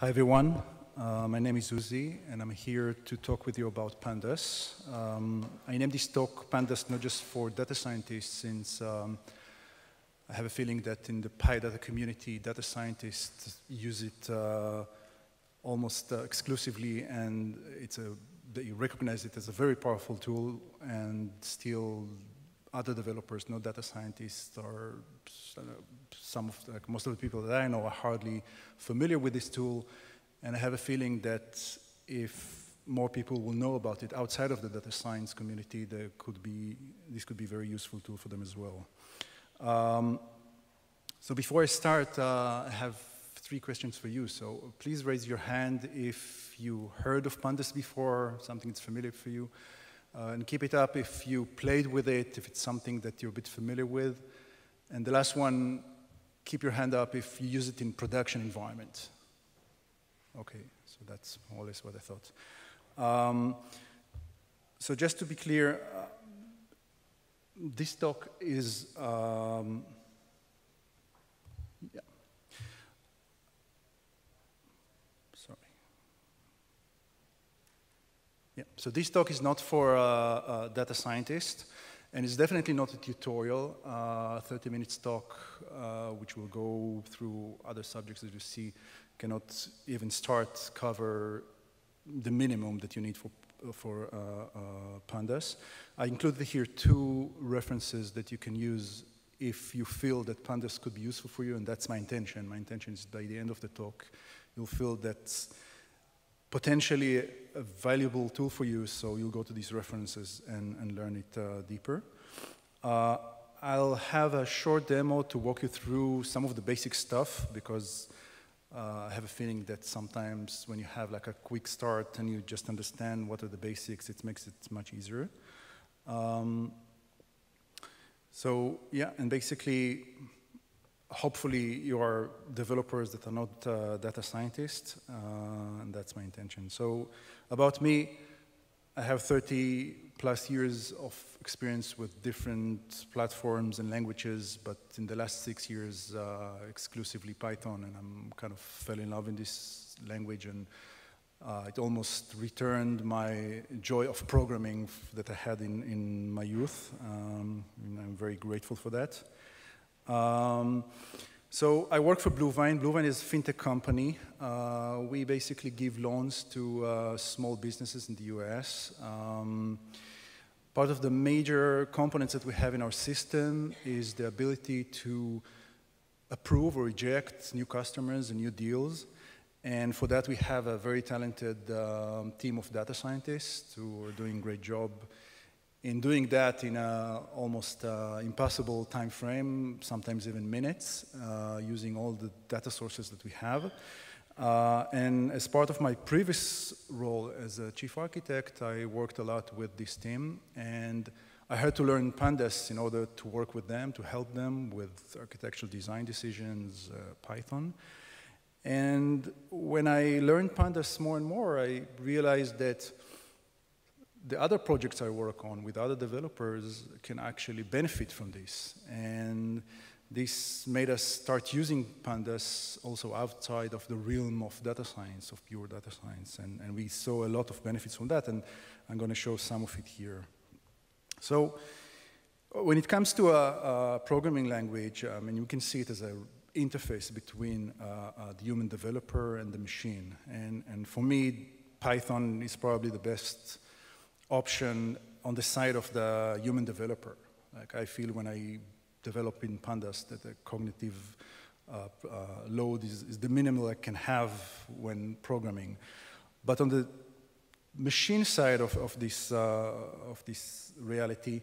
Hi, everyone. Uh, my name is Uzi, and I'm here to talk with you about pandas. Um, I named this talk pandas not just for data scientists, since um, I have a feeling that in the PyData community, data scientists use it uh, almost uh, exclusively, and it's a, they recognize it as a very powerful tool, and still other developers, not data scientists, or some of the, most of the people that I know are hardly familiar with this tool. And I have a feeling that if more people will know about it outside of the data science community, there could be, this could be a very useful tool for them as well. Um, so before I start, uh, I have three questions for you. So please raise your hand if you heard of Pandas before, something that's familiar for you. Uh, and keep it up if you played with it, if it's something that you're a bit familiar with. And the last one, keep your hand up if you use it in production environment. Okay, so that's less what I thought. Um, so just to be clear, uh, this talk is, um, yeah. Sorry. Yeah, so this talk is not for uh, data scientists. And it's definitely not a tutorial, uh, 30 minutes talk, uh, which will go through other subjects that you see, cannot even start cover the minimum that you need for, for uh, uh, pandas. I included here two references that you can use if you feel that pandas could be useful for you, and that's my intention. My intention is by the end of the talk, you'll feel that potentially a valuable tool for you, so you'll go to these references and, and learn it uh, deeper. Uh, I'll have a short demo to walk you through some of the basic stuff because uh, I have a feeling that sometimes when you have like a quick start and you just understand what are the basics, it makes it much easier. Um, so yeah, and basically hopefully you are developers that are not uh, data scientists, uh, and that's my intention. So about me, I have 30 plus years of experience with different platforms and languages, but in the last six years, uh, exclusively Python, and I'm kind of fell in love in this language, and uh, it almost returned my joy of programming that I had in, in my youth, um, and I'm very grateful for that. Um, so I work for Bluevine. Bluevine is a fintech company. Uh, we basically give loans to uh, small businesses in the US. Um, part of the major components that we have in our system is the ability to approve or reject new customers and new deals. And for that, we have a very talented um, team of data scientists who are doing a great job in doing that in a almost uh, impossible time frame, sometimes even minutes, uh, using all the data sources that we have. Uh, and as part of my previous role as a chief architect, I worked a lot with this team, and I had to learn pandas in order to work with them, to help them with architectural design decisions, uh, Python. And when I learned pandas more and more, I realized that the other projects I work on with other developers can actually benefit from this. And this made us start using pandas also outside of the realm of data science, of pure data science. And, and we saw a lot of benefits from that, and I'm going to show some of it here. So when it comes to a, a programming language, I mean, you can see it as an interface between uh, uh, the human developer and the machine. And, and for me, Python is probably the best option on the side of the human developer. Like I feel when I develop in pandas that the cognitive uh, uh, load is, is, the minimal I can have when programming. But on the machine side of, of, this, uh, of this reality,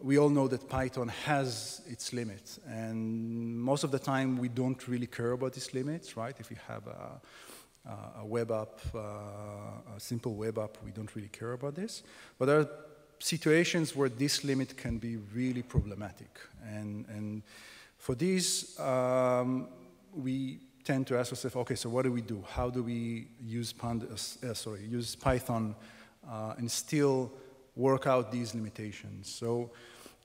we all know that Python has its limits. And most of the time, we don't really care about these limits, right? If you have a, a web app, uh, a simple web app, we don't really care about this. But there are situations where this limit can be really problematic. And, and for these, um, we tend to ask ourselves, okay, so what do we do? How do we use, Pandas, uh, sorry, use Python uh, and still work out these limitations? So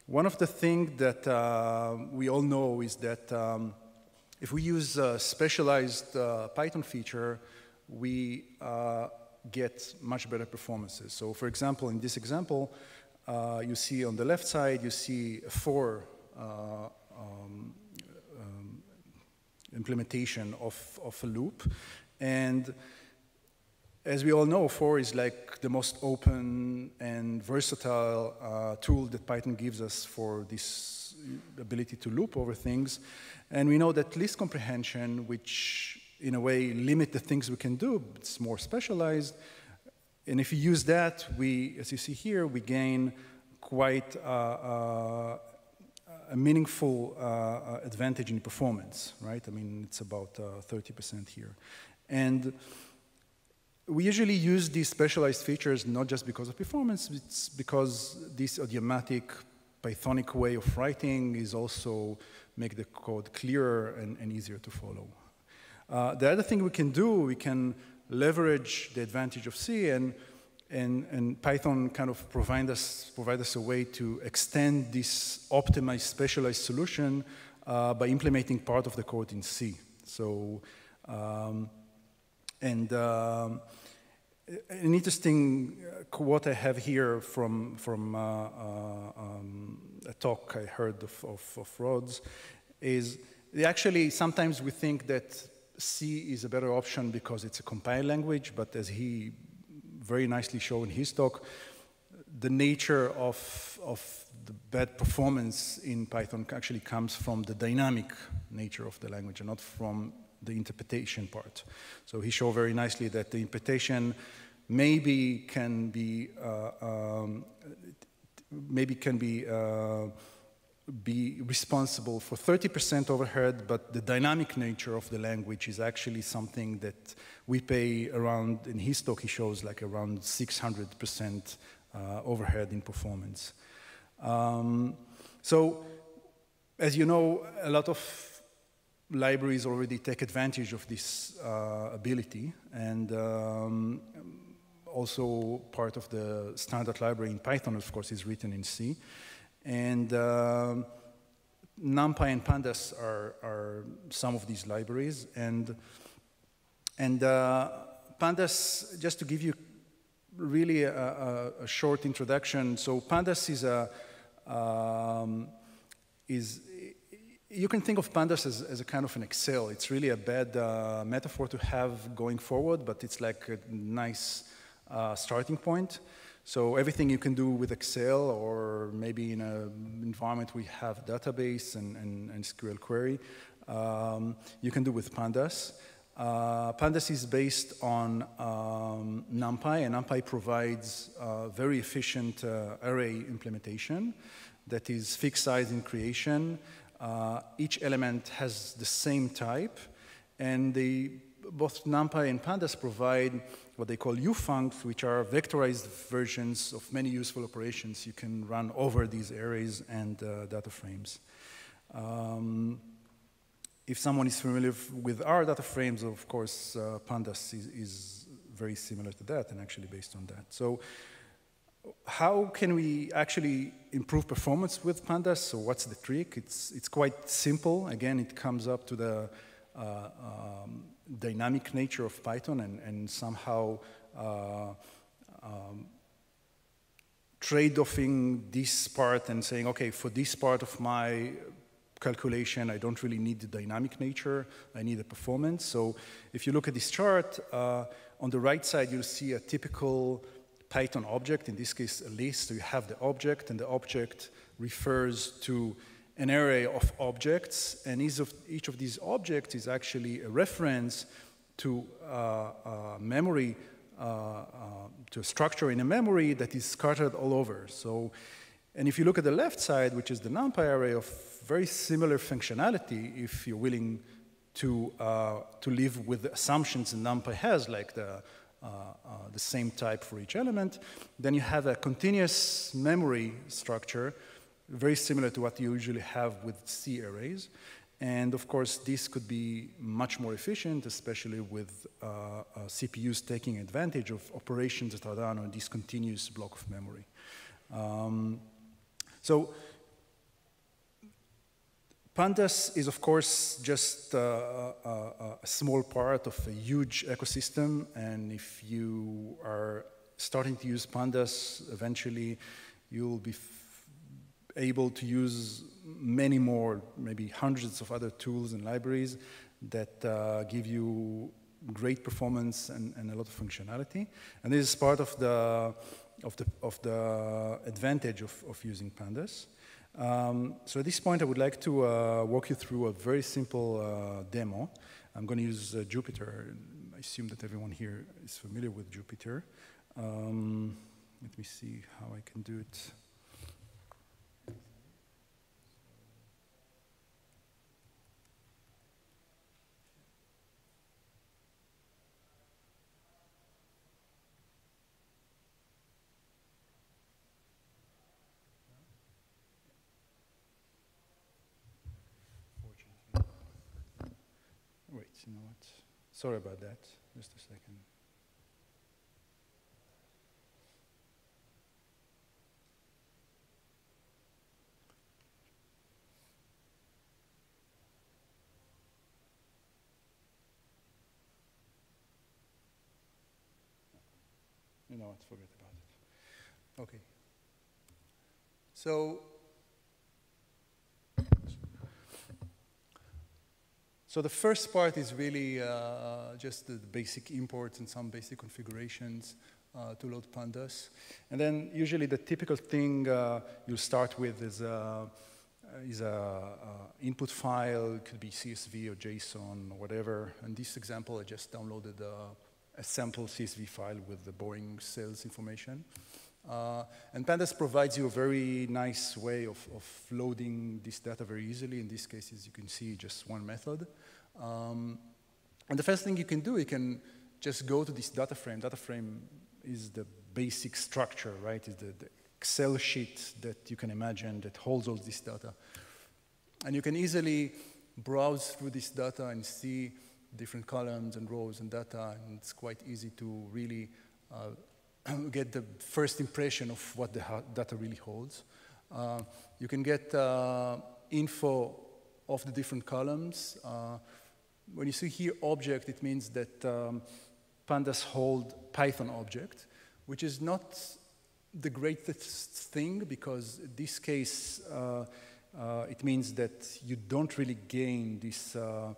one of the things that uh, we all know is that um, if we use a specialized uh, Python feature, we uh, get much better performances. So for example, in this example, uh, you see on the left side, you see a for uh, um, um, implementation of, of a loop. And as we all know, for is like the most open and versatile uh, tool that Python gives us for this ability to loop over things. And we know that list comprehension, which in a way limit the things we can do, it's more specialized. And if you use that, we, as you see here, we gain quite uh, uh, a meaningful uh, advantage in performance, right? I mean, it's about 30% uh, here. And we usually use these specialized features not just because of performance, it's because this idiomatic Pythonic way of writing is also make the code clearer and, and easier to follow. Uh, the other thing we can do, we can leverage the advantage of C and, and, and Python kind of provide us, provide us a way to extend this optimized specialized solution uh, by implementing part of the code in C. So, um, and um, an interesting uh, quote I have here from, from uh, uh, um, a talk I heard of, of, of Rhodes is actually sometimes we think that C is a better option because it's a compiled language, but as he very nicely showed in his talk, the nature of, of the bad performance in Python actually comes from the dynamic nature of the language and not from the interpretation part. So he showed very nicely that the interpretation maybe can be uh, um, maybe can be uh, be responsible for 30% overhead, but the dynamic nature of the language is actually something that we pay around, in his talk he shows like around 600% uh, overhead in performance. Um, so, as you know, a lot of libraries already take advantage of this uh, ability, and um, also part of the standard library in Python, of course, is written in C. And uh, NumPy and Pandas are, are, some of these libraries. And, and uh, Pandas, just to give you really a, a, a short introduction, so Pandas is a, um, is, you can think of pandas as, as, a kind of an Excel. It's really a bad uh, metaphor to have going forward, but it's like a nice uh, starting point. So everything you can do with Excel or maybe in an environment we have database and, and, and SQL query, um, you can do with Pandas. Uh, Pandas is based on um, NumPy, and NumPy provides uh, very efficient uh, array implementation that is fixed size in creation. Uh, each element has the same type, and they, both NumPy and Pandas provide what they call ufuncs, which are vectorized versions of many useful operations you can run over these arrays and uh, data frames. Um, if someone is familiar with R data frames, of course, uh, Pandas is, is, very similar to that and actually based on that. So how can we actually improve performance with Pandas? So what's the trick? It's, it's quite simple. Again, it comes up to the uh, um, dynamic nature of Python and, and somehow uh, um, trade-offing this part and saying, okay, for this part of my calculation, I don't really need the dynamic nature, I need the performance. So if you look at this chart, uh, on the right side, you'll see a typical Python object, in this case, a list. So you have the object, and the object refers to an array of objects, and each of, each of these objects is actually a reference to uh, uh, memory, uh, uh, to a structure in a memory that is scattered all over. So, and if you look at the left side, which is the NumPy array of very similar functionality, if you're willing to, uh, to live with the assumptions that NumPy has, like the, the same type for each element, then you have a continuous memory structure very similar to what you usually have with C arrays. And of course, this could be much more efficient, especially with uh, uh, CPUs taking advantage of operations that are done on this continuous block of memory. Um, so Pandas is, of course, just uh, a, a, small part of a huge ecosystem, and if you are starting to use Pandas, eventually you'll be able to use many more, maybe hundreds of other tools and libraries that uh, give you great performance and, and, a lot of functionality. And this is part of the, of the, of the advantage of, of using Pandas. Um, so at this point, I would like to uh, walk you through a very simple uh, demo. I'm going to use uh, Jupyter. I assume that everyone here is familiar with Jupyter. Um, let me see how I can do it. you know what? Sorry about that. Just a second. You know what? Forget about it. Okay. So So the first part is really uh, just the basic imports and some basic configurations uh, to load pandas. And then usually the typical thing uh, you start with is a, is a, a, input file, it could be CSV or JSON or whatever. In this example, I just downloaded a, a sample CSV file with the boring sales information. Uh, and Pandas provides you a very nice way of, of, loading this data very easily. In this case, as you can see, just one method. Um, and the first thing you can do, you can just go to this data frame. Data frame is the basic structure, right? Is the, the Excel sheet that you can imagine that holds all this data. And you can easily browse through this data and see different columns and rows and data, and it's quite easy to really uh, get the first impression of what the data really holds. Uh, you can get uh, info of the different columns. Uh, when you see here object, it means that um, pandas hold Python object, which is not the greatest thing because in this case, uh, uh, it means that you don't really gain this uh,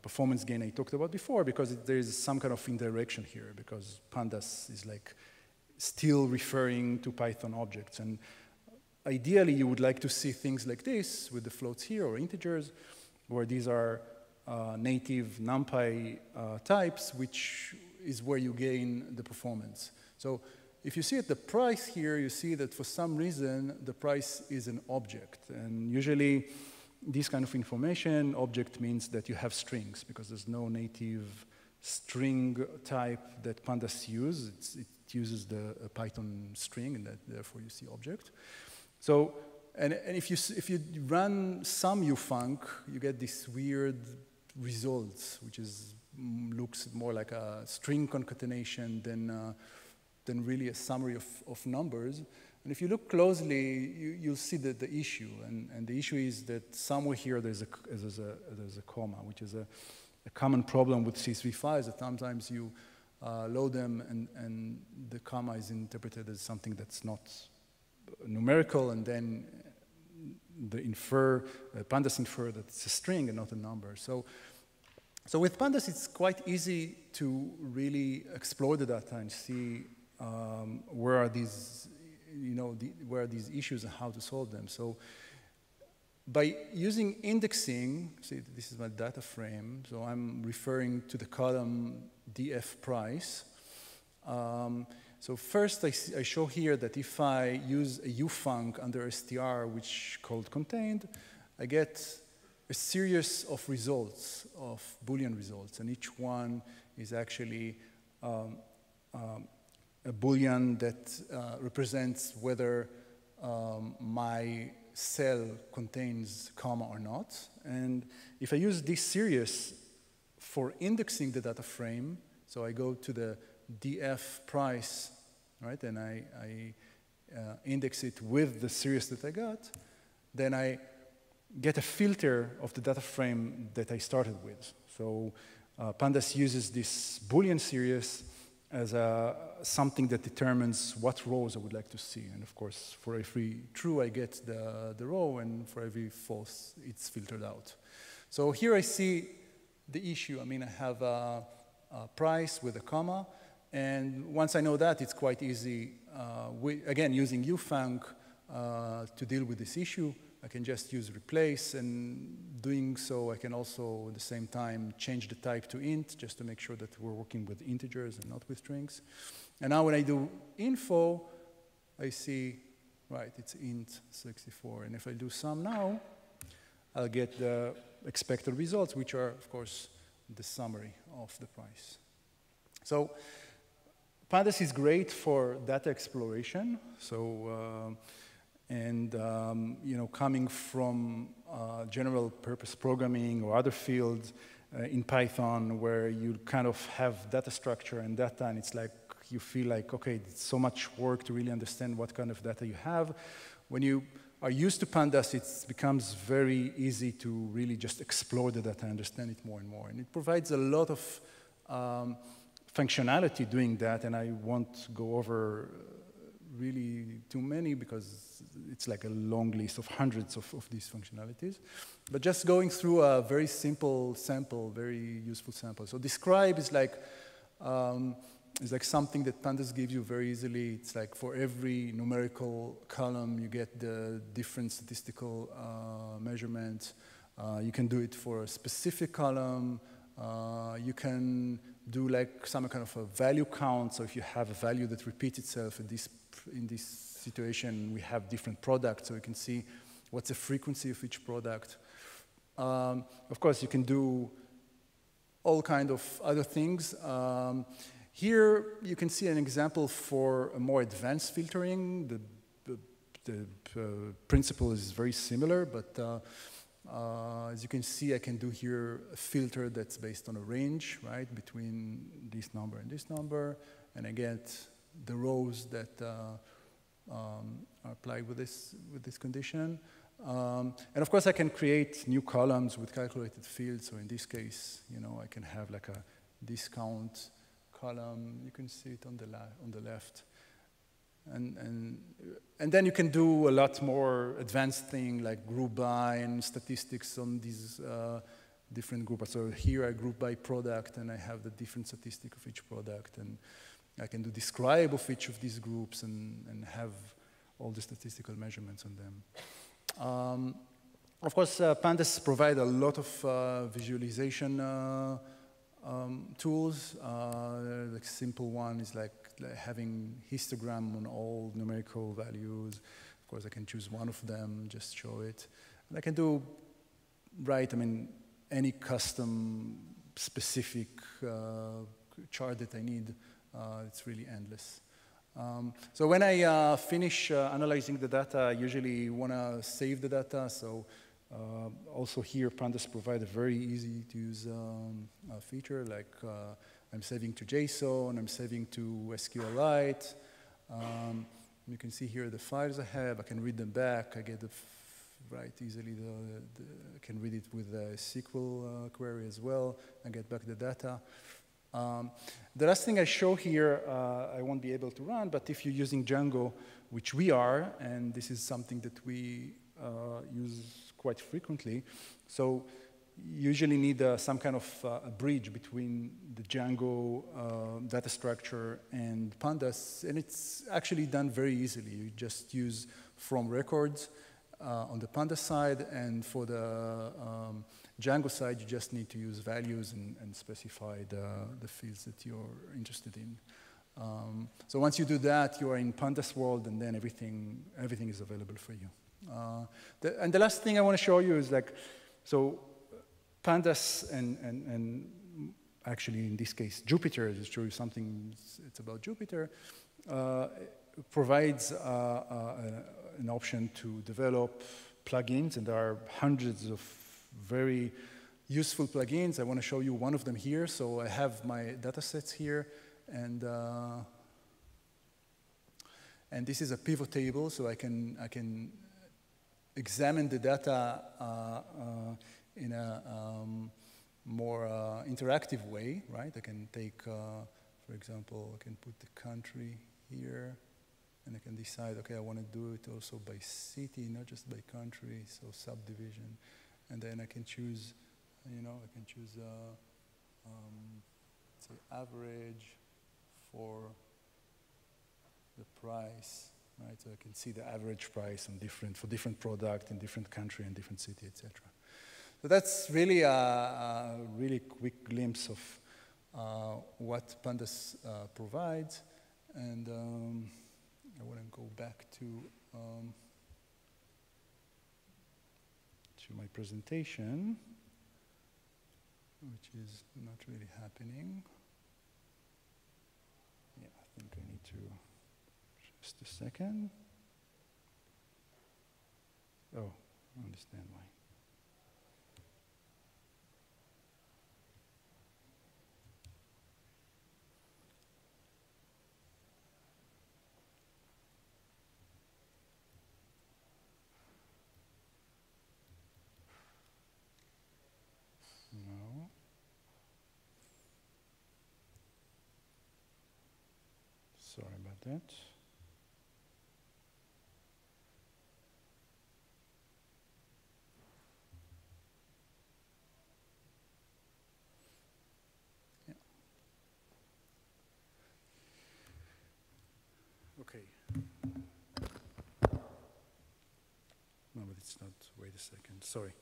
performance gain I talked about before because it, there is some kind of indirection here because pandas is like still referring to Python objects. And ideally, you would like to see things like this with the floats here or integers, where these are uh, native NumPy uh, types, which is where you gain the performance. So if you see at the price here, you see that for some reason, the price is an object. And usually, this kind of information, object means that you have strings, because there's no native string type that pandas use. It's, it uses the Python string, and that, therefore you see object. So, and, and if, you, if you run some ufunc, you get this weird results, which is, mm, looks more like a string concatenation than, uh, than really a summary of, of numbers. And if you look closely, you, will see that the issue. And, and the issue is that somewhere here there's a, there's a, there's a comma, which is a, a common problem with CSV files that sometimes you uh, load them and, and the comma is interpreted as something that's not numerical and then the infer, uh, pandas infer that it's a string and not a number. So, so with pandas, it's quite easy to really explore the data and see um, where are these, you know, the, where are these issues and how to solve them. So by using indexing, see, this is my data frame, so I'm referring to the column df price. Um, so first I, I, show here that if I use a ufunc under str, which called contained, I get a series of results, of Boolean results, and each one is actually um, um, a Boolean that uh, represents whether um, my cell contains comma or not. And if I use this series for indexing the data frame, so I go to the df price, right, and I, I uh, index it with the series that I got, then I get a filter of the data frame that I started with. So uh, Pandas uses this Boolean series as a, something that determines what rows I would like to see. And of course, for every true, I get the, the row, and for every false, it's filtered out. So here I see the issue. I mean, I have a, a price with a comma, and once I know that, it's quite easy, uh, we, again, using ufunc uh, to deal with this issue. I can just use replace, and doing so, I can also, at the same time, change the type to int, just to make sure that we're working with integers and not with strings. And now when I do info, I see, right, it's int 64. And if I do sum now, I'll get the expected results, which are, of course, the summary of the price. So Pandas is great for data exploration. So uh, and um, you know, coming from uh, general purpose programming or other fields uh, in Python where you kind of have data structure and data, and it's like you feel like, okay, it's so much work to really understand what kind of data you have. When you are used to pandas, it becomes very easy to really just explore the data understand it more and more. And it provides a lot of um, functionality doing that, and I won't go over really too many because it's like a long list of hundreds of, of these functionalities. But just going through a very simple sample, very useful sample. So describe is like, um, is like something that pandas gives you very easily. It's like for every numerical column, you get the different statistical uh, measurements. Uh, you can do it for a specific column. Uh, you can do like some kind of a value count. So if you have a value that repeats itself in this in this situation, we have different products, so you can see what's the frequency of each product. Um, of course, you can do all kind of other things. Um, here, you can see an example for a more advanced filtering. The, the, the uh, principle is very similar, but uh, uh, as you can see, I can do here a filter that's based on a range, right, between this number and this number, and I get the rows that uh, um, are applied with this, with this condition. Um, and of course, I can create new columns with calculated fields. So in this case, you know, I can have like a discount column. You can see it on the, on the left. And, and, and then you can do a lot more advanced thing like group by and statistics on these uh, different groups. So here I group by product and I have the different statistic of each product. And I can do describe of each of these groups and, and have all the statistical measurements on them. Um, of course, uh, pandas provide a lot of uh, visualization uh, um, tools. Uh, the simple one is like, having histogram on all numerical values. Of course, I can choose one of them, just show it. And I can do, right, I mean, any custom specific uh, chart that I need uh, it's really endless. Um, so when I uh, finish uh, analyzing the data, I usually want to save the data. So uh, also here, Pandas provide a very easy to use um, feature like uh, I'm saving to JSON, I'm saving to SQLite. Um, you can see here the files I have. I can read them back. I get the right easily. The, the, I can read it with a SQL uh, query as well and get back the data. Um, the last thing I show here, uh, I won't be able to run, but if you're using Django, which we are, and this is something that we uh, use quite frequently, so usually need uh, some kind of uh, a bridge between the Django uh, data structure and pandas, and it's actually done very easily. You just use from records uh, on the pandas side, and for the um, Django side, you just need to use values and, and specify the, the fields that you're interested in. Um, so once you do that, you are in Pandas world, and then everything, everything is available for you. Uh, the, and the last thing I want to show you is like, so Pandas and, and, and actually in this case, Jupyter, show you something, it's about Jupyter, uh, provides uh, uh, an option to develop plugins, and there are hundreds of very useful plugins. I want to show you one of them here. So I have my data sets here, and uh, and this is a pivot table, so I can I can examine the data uh, uh, in a um, more uh, interactive way, right? I can take, for example, I can put the country here, and I can decide, okay, I want to do it also by city, not just by country, so subdivision. And then I can choose, you know, I can choose, uh, um, say, average for the price, right? So I can see the average price on different, for different product in different country and different city, etc. So that's really a, a, really quick glimpse of uh, what Pandas uh, provides. And um, I want to go back to, um, to my presentation, which is not really happening. Yeah, I think I need to, just a second. Oh, I understand why. Sorry about that. Yeah. Okay. No, but it's not. Wait a second. Sorry.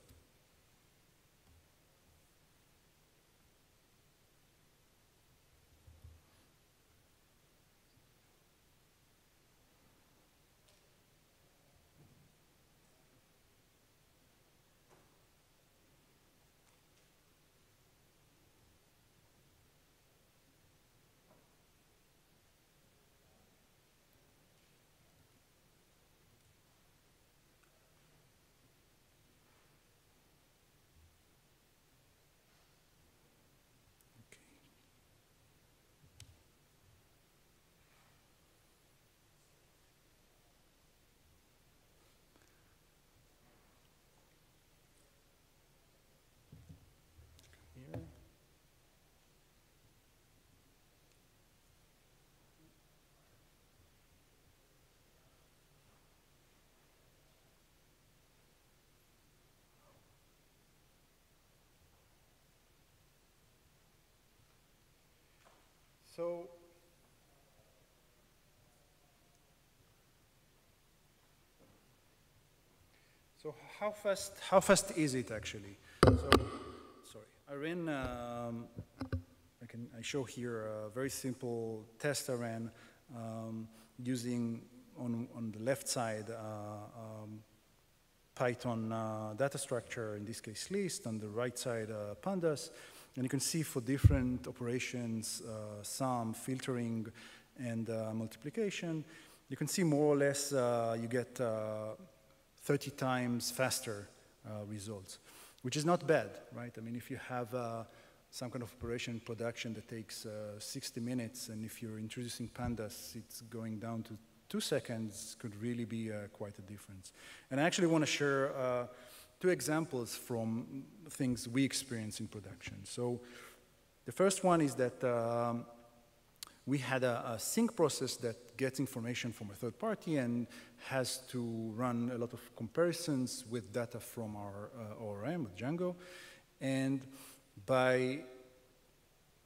So So how fast, how fast is it actually? So, sorry, I ran, um, I can, I show here a very simple test I ran um, using on, on the left side uh, um, Python uh, data structure, in this case list, on the right side uh, pandas, and you can see for different operations, uh, sum, filtering, and uh, multiplication, you can see more or less uh, you get uh, 30 times faster uh, results, which is not bad, right? I mean, if you have uh, some kind of operation production that takes 60 minutes, and if you're introducing pandas, it's going down to two seconds could really be quite a difference. And I actually want to share two examples from things we experience in production. So the first one is that um, we had a, a, sync process that gets information from a third party and has to run a lot of comparisons with data from our uh, ORM, with Django. And by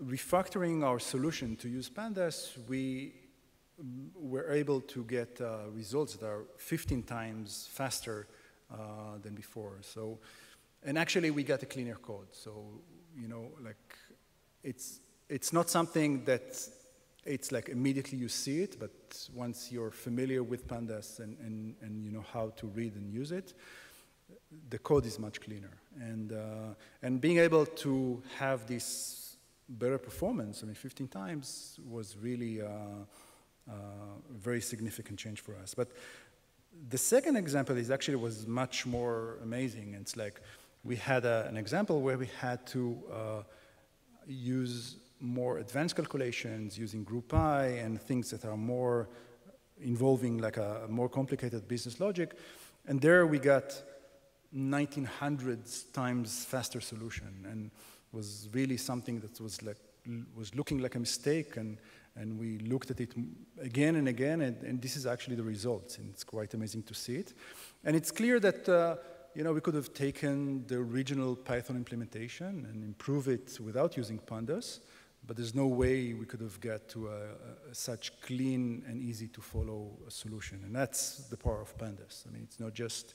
refactoring our solution to use pandas, we were able to get uh, results that are 15 times faster uh, than before. So, and actually we got a cleaner code. So, you know, like it's, it's not something that it's like immediately you see it, but once you're familiar with pandas and, and, and you know how to read and use it, the code is much cleaner. And, uh, and being able to have this better performance, I mean, 15 times was really uh, uh, a very significant change for us. But the second example is actually was much more amazing. It's like we had a, an example where we had to uh, use more advanced calculations using group by and things that are more involving like a, a more complicated business logic. And there we got 1900 times faster solution and was really something that was like was looking like a mistake and and we looked at it again and again and, and this is actually the results and it's quite amazing to see it and it's clear that uh, you know we could have taken the original python implementation and improve it without using pandas but there's no way we could have got to a, a, such clean and easy to follow solution and that's the power of pandas i mean it's not just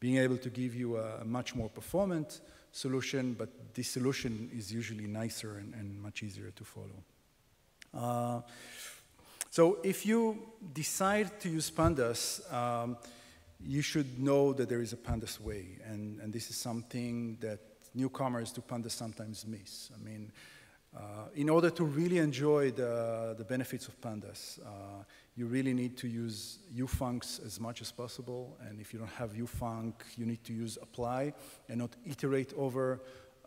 being able to give you a, much more performant solution, but this solution is usually nicer and, and much easier to follow. Uh, so if you decide to use pandas, um, you should know that there is a pandas way, and, and this is something that newcomers to pandas sometimes miss. I mean, uh, in order to really enjoy the, the benefits of pandas, uh, you really need to use ufuncs as much as possible. And if you don't have ufunc, you need to use apply and not iterate over,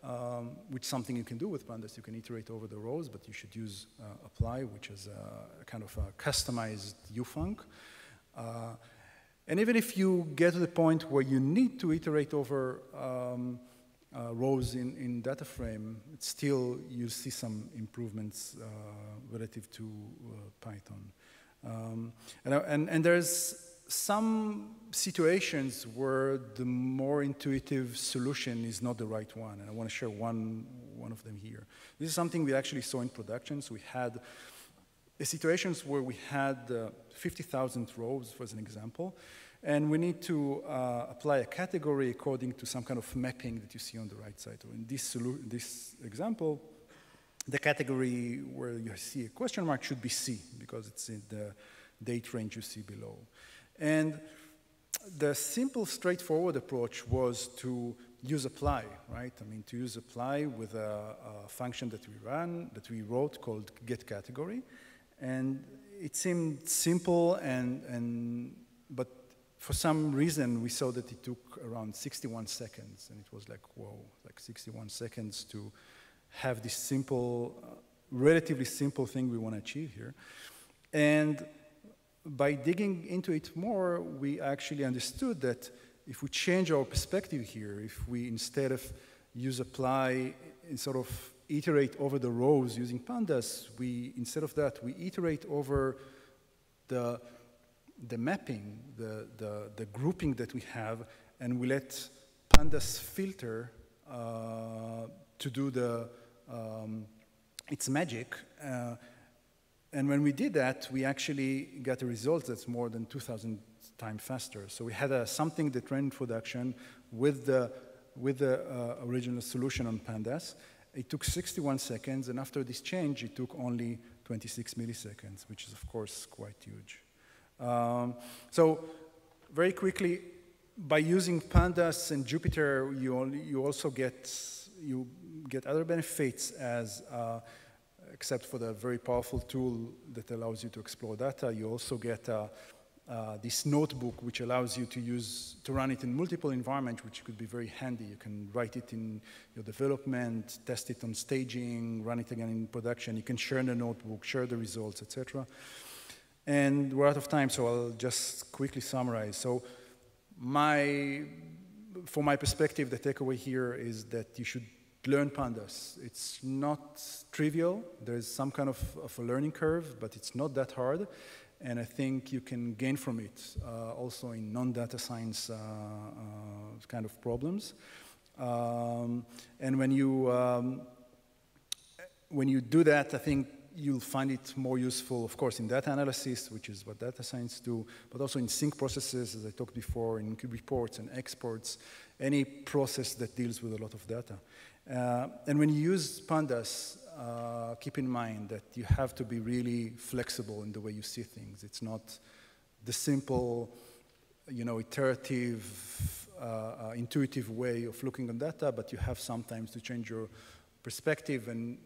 um, which something you can do with pandas. You can iterate over the rows, but you should use uh, apply, which is a, a, kind of a customized ufunc. Uh, and even if you get to the point where you need to iterate over um, uh, rows in, in data frame, still you see some improvements uh, relative to uh, Python. Um, and, and, and, there's some situations where the more intuitive solution is not the right one, and I want to share one, one of them here. This is something we actually saw in productions. We had situations where we had uh, 50,000 rows, for an example, and we need to uh, apply a category according to some kind of mapping that you see on the right side. So in this, this example, the category where you see a question mark should be C because it's in the date range you see below. And the simple, straightforward approach was to use apply, right? I mean, to use apply with a, a function that we ran, that we wrote called get category. And it seemed simple and, and but for some reason, we saw that it took around 61 seconds, and it was like, whoa, like 61 seconds to have this simple, uh, relatively simple thing we want to achieve here. And by digging into it more, we actually understood that if we change our perspective here, if we instead of use apply and sort of iterate over the rows using pandas, we instead of that, we iterate over the the mapping, the, the, the grouping that we have, and we let pandas filter uh, to do the, um, its magic. Uh, and when we did that, we actually got a result that's more than 2,000 times faster. So we had a, something that ran in production with the, with the uh, original solution on pandas. It took 61 seconds, and after this change, it took only 26 milliseconds, which is, of course, quite huge. Um, so very quickly, by using pandas and Jupyter, you, only, you also get, you get other benefits as, uh, except for the very powerful tool that allows you to explore data, you also get uh, uh, this notebook which allows you to use, to run it in multiple environments, which could be very handy. You can write it in your development, test it on staging, run it again in production. You can share the notebook, share the results, etc. And we're out of time, so I'll just quickly summarize. So my, from my perspective, the takeaway here is that you should learn pandas. It's not trivial. There's some kind of, of a learning curve, but it's not that hard. And I think you can gain from it uh, also in non-data science uh, uh, kind of problems. Um, and when you, um, when you do that, I think you'll find it more useful, of course, in data analysis, which is what data science do, but also in sync processes, as I talked before, in reports and exports, any process that deals with a lot of data. Uh, and when you use pandas, uh, keep in mind that you have to be really flexible in the way you see things. It's not the simple, you know, iterative, uh, uh intuitive way of looking at data, but you have sometimes to change your perspective and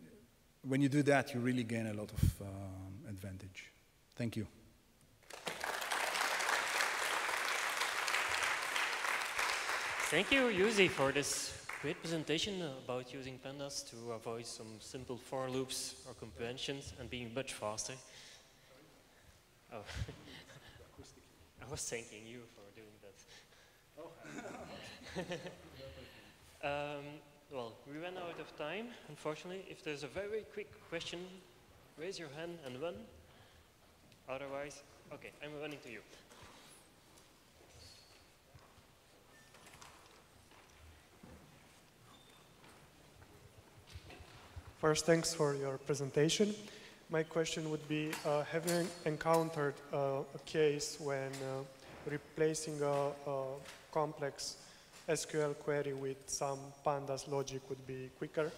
when you do that, you really gain a lot of um, advantage. Thank you. Thank you, Yuzi, for this great presentation about using pandas to avoid some simple for loops or conventions and being much faster. Oh. I was thanking you for doing that. um, well, we ran out of time, unfortunately. If there's a very quick question, raise your hand and run. Otherwise, okay, I'm running to you. First, thanks for your presentation. My question would be, uh, have you encountered uh, a case when uh, replacing a, a, complex SQL query with some pandas logic would be quicker?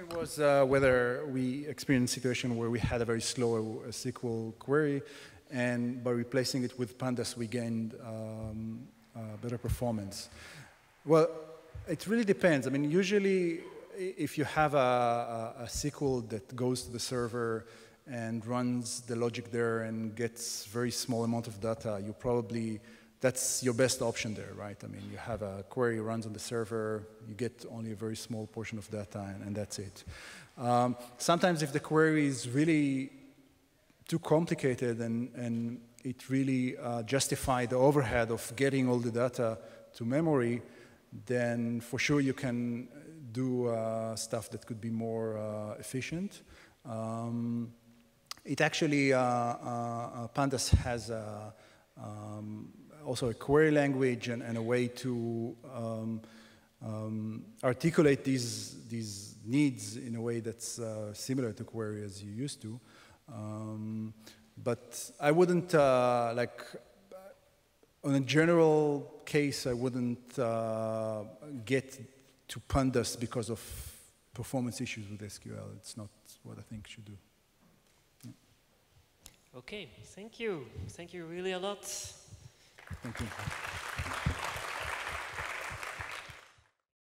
Question was uh, whether we experienced a situation where we had a very slow uh, SQL query, and by replacing it with pandas, we gained um, uh, better performance. Well, it really depends. I mean, usually, if you have a, a, a SQL that goes to the server and runs the logic there and gets very small amount of data, you probably that's your best option there, right? I mean, you have a query runs on the server, you get only a very small portion of data, and, and that's it. Um, sometimes if the query is really too complicated and, and it really uh, justify the overhead of getting all the data to memory, then for sure you can do uh, stuff that could be more uh, efficient. Um, it actually, uh, uh, uh, Pandas has a, um, also a query language and, and a way to um, um, articulate these, these needs in a way that's uh, similar to query as you used to. Um, but I wouldn't, uh, like, on a general case, I wouldn't uh, get to pandas because of performance issues with SQL. It's not what I think should do. Okay, thank you. Thank you really a lot. Thank you.